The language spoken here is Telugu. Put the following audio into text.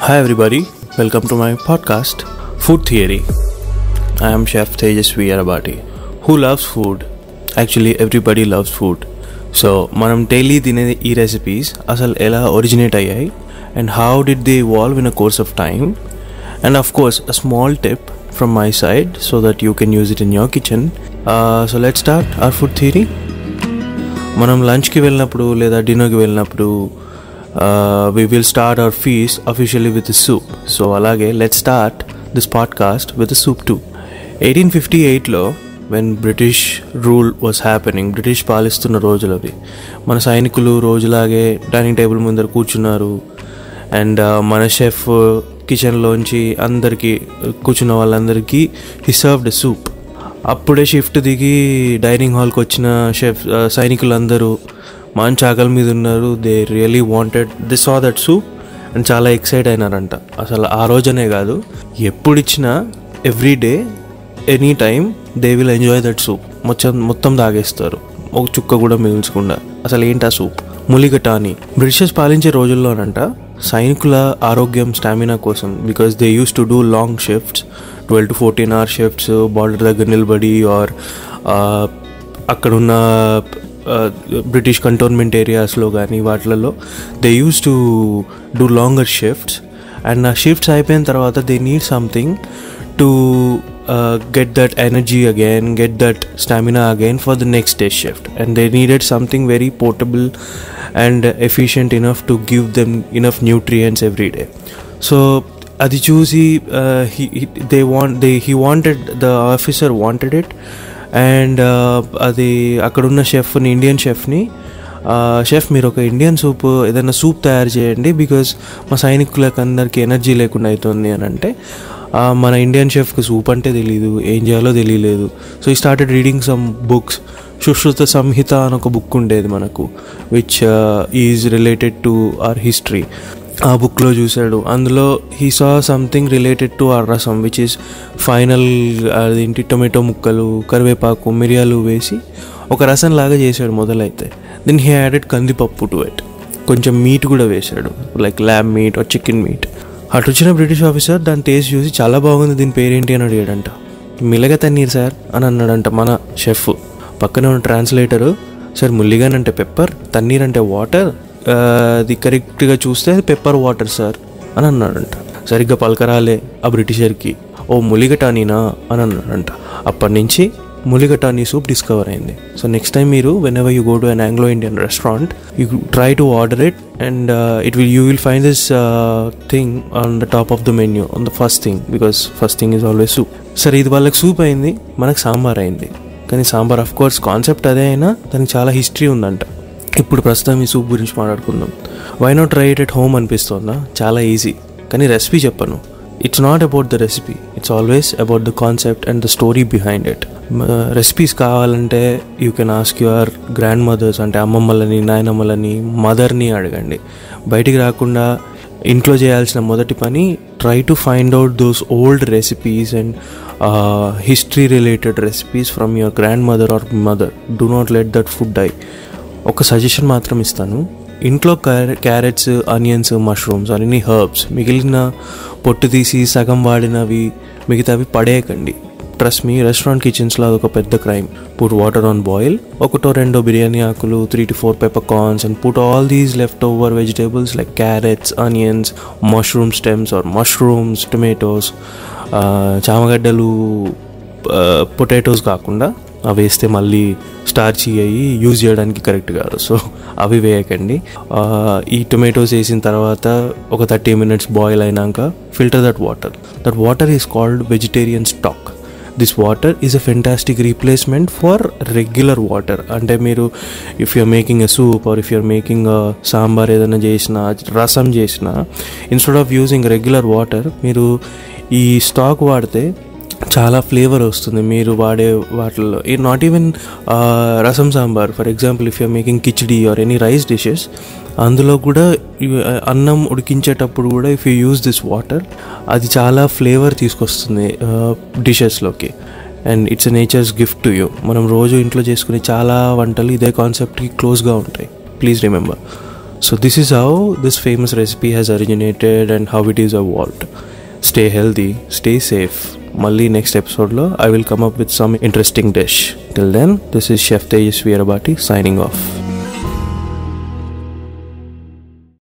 Hi, everybody. Welcome to my podcast, Food Theory. I am Chef Tejasvi Arabati. Who loves food? Actually, everybody loves food. So మనం డైలీ తినే ఈ రెసిపీస్ అసలు ఎలా ఒరిజినేట్ అయ్యాయి and how did they evolve in a course of time and of course a small tip from my side so that you can use it in your kitchen so let start our food theory మనం లంచ్కి వెళ్ళినప్పుడు లేదా డిన్నర్కి వెళ్ళినప్పుడు we will start our feast officially with soup so అలాగే let start this podcast with soup two eighteen fifty ఎయిట్లో when British rule was happening British పాలిస్తున్న రోజులు అవి. మన సైనికులు రోజులాగే డైనింగ్ టేబుల్ ముందర కూర్చున్నారు. అండ్ మన షెఫ్ కిచెన్లోంచి అందరికీ కూర్చున్న వాళ్ళందరికీ హి సర్వ్డ్ సూప్ అప్పుడే షిఫ్ట్ దిగి డైనింగ్ హాల్కి వచ్చిన షెఫ్ సైనికులందరూ మంచి ఆకలి మీద ఉన్నారు. They really wanted the saw that soup and చాలా ఎక్సైట్ అయినారంట. అసలు ఆ రోజనే కాదు. ఎప్పుడు ఇచ్చినా every day any time they will enjoy that soup మొత్తం మొత్తం తాగేస్తారు. ఒక చుక్క కూడా మిగుల్చకుండా. అసలు ఏంటి ఆ సూప్ ములిగటాని బ్రిటిషర్స్ పాలించే రోజుల్లోనంట సైనికుల ఆరోగ్యం స్టామినా కోసం. Because they used to do long shifts twelve to fourteen hour shifts border దగ్గర నిలబడి ఆర్ uh, అక్కడున్న బ్రిటిష్ కంటోన్మెంట్ ఏరియాస్లో కానీ వాటిలలో they used to do longer shifts and ఆ షిఫ్ట్స్ అయిపోయిన తర్వాత they need something to get that energy again, get that stamina again for the next day shift. And they needed something very portable and efficient enough to give them enough nutrients every day. So అది చూసి they want they he wanted the officer wanted it and అది అక్కడున్న షెఫ్ని ఇండియన్ షెఫ్ని షెఫ్ మీరు ఒక ఇండియన్ సూప్ ఏదైనా సూప్ తయారు చేయండి బికాజ్ మా సైనికులకు అందరికీ ఎనర్జీ లేకుండా అవుతుంది అని అంటే మన ఇండియన్ షెఫ్కి సూప్ అంటే తెలియదు ఏం చేయాలో తెలియలేదు so he started reading some books Sushruta Samhita అని ఒక బుక్ ఉండేది మనకు which is related to our history ఆ బుక్లో చూశాడు. అందులో he saw something related to our rasam which is final అదేంటి టొమాటో ముక్కలు కరివేపాకు మిరియాలు వేసి ఒక రసం లాగా చేశాడు మొదలైతే. Then he added kandipappu to it కొంచెం మీట్ కూడా వేశాడు. Like lamb meat or chicken meat అటు వచ్చిన బ్రిటిష్ ఆఫీసర్ దాని టేస్ట్ చూసి చాలా బాగుంది దీని పేరేంటి అని అడిగాడంట. మిలగ తన్నీరు సార్ అని అన్నాడంట మన షెఫ్ పక్కన ఉన్న ట్రాన్స్లేటరు సార్ ముల్లిగాన్ అంటే పెప్పర్ తన్నీర్ అంటే వాటర్ అది కరెక్ట్గా చూస్తే అది పెప్పర్ వాటర్ సార్ అని అన్నాడంట. సరిగ్గా పలకరాలే ఆ బ్రిటిషర్కి. ఓ ములిగటానీనా అని అన్నాడంట. అప్పటి నుంచి ములిగటానీ సూప్ డిస్కవర్ అయింది. సో నెక్స్ట్ టైం మీరు whenever you go to an Anglo Indian restaurant you try to order it and it will you will find this thing on the top of the menu on the first thing because first thing is always soup సరే ఇది వాళ్ళకి సూప్ అయింది మనకు సాంబార్ అయింది. కానీ సాంబార్ ఆఫ్ కోర్స్ కాన్సెప్ట్ అదే అయినా దానికి చాలా హిస్టరీ ఉందంట. ఇప్పుడు ప్రస్తుతం ఈ సూప్ గురించి మాట్లాడుకుందాం. Why not try it at home అనిపిస్తుందా? చాలా ఈజీ కానీ రెసిపీ చెప్పను. It's not about the recipe it's always about the concept and the story behind it recipes కావాలంటే you can ask your grandmothers అంటే అమ్మమ్మలని నాయనమ్మలని మదర్ని అడగండి. బయటికి రాకుండా ఇంట్లో చేయాల్సిన మొదటి పని try to find out those old recipes and history related recipes from your grandmother or mother do not let that food die ఒక సజెషన్ మాత్రం ఇస్తాను. ఇంట్లో క్యారెట్స్ ఆనియన్స్ మష్రూమ్స్ అన్ని హర్బ్స్ మిగిలిన పొట్టు తీసి సగం వాడినవి మిగతావి పడేయకండి. ట్రస్ట్ మీ రెస్టారెంట్ కిచెన్స్లో అదొక పెద్ద crime put water on boil ఒకటో రెండో బిర్యానీ ఆకులు three to four peppercorns and put all these leftover vegetables like carrots onions mushroom stems or mushrooms tomatoes చామగడ్డలు uh, potatoes కాకుండా అవి వేస్తే మళ్ళీ స్టార్చీ అయ్యి యూజ్ చేయడానికి కరెక్ట్ కాదు. సో అవి వేయకండి. ఈ టొమాటోస్ వేసిన తర్వాత ఒక థర్టీ మినిట్స్ బాయిల్ అయినాక filter that water. That water is called vegetarian stock. This water is a fantastic replacement for regular water. అంటే మీరు if you're making a soup or if you're making sambar ఏదైనా చేసినా రసం చేసినా instead of using regular water మీరు ఈ స్టాక్ వాడితే చాలా ఫ్లేవర్ వస్తుంది. మీరు వాడే వాటిల్లో ఈ not even rasam sambar for example if you're making khichdi or any rice dishes అందులో కూడా అన్నం ఉడికించేటప్పుడు కూడా if you use this water అది చాలా ఫ్లేవర్ తీసుకొస్తుంది డిషెస్లోకి and it's nature's gift to you మనం రోజు ఇంట్లో చేసుకునే చాలా వంటలు ఇదే కాన్సెప్ట్కి క్లోజ్గా ఉంటాయి. Please remember so this is how this famous recipe has originated and how it is evolved stay healthy stay safe మళ్ళీ నెక్స్ట్ ఎపిసోడ్లో I will come up with some interesting dish till then this is chef Tejas Veerabati signing off